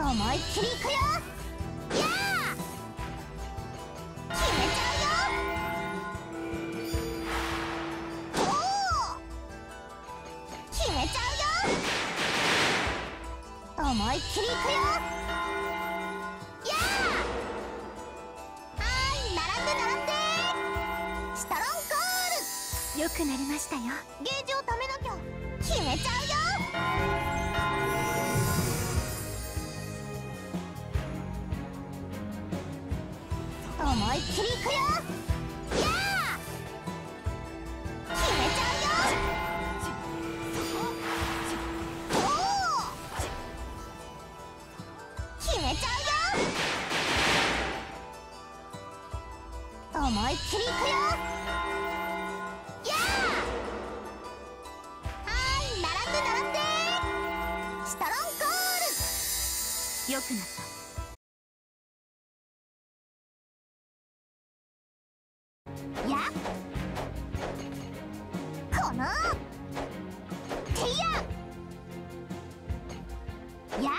思いっきりいくよ。やあ決めちゃうよ。おお決めちゃうよ。思いっきりいくよ。やあはい並んで並んで。ストロンコール。良くなりましたよ。ゲージを貯めなきゃ。決めちゃう思いっきりいくよ。よおお決めちゃうよ。思いっきりいくよ。やあはい並やこの。てや。や